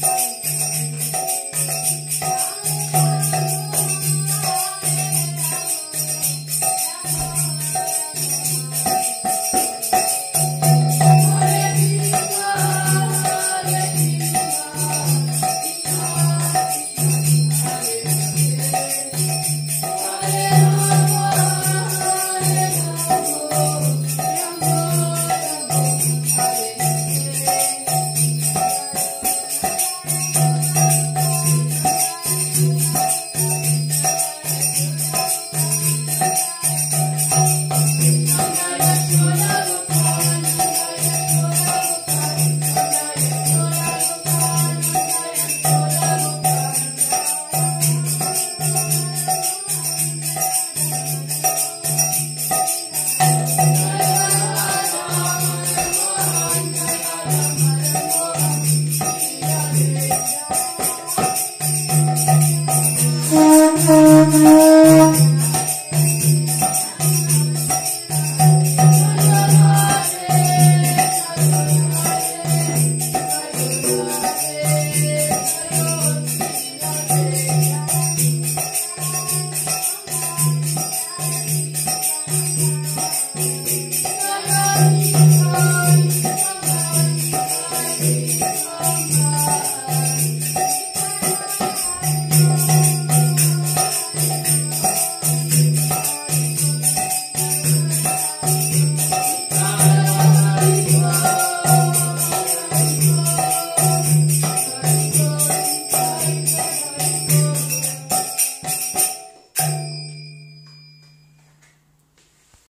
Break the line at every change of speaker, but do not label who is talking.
Bye.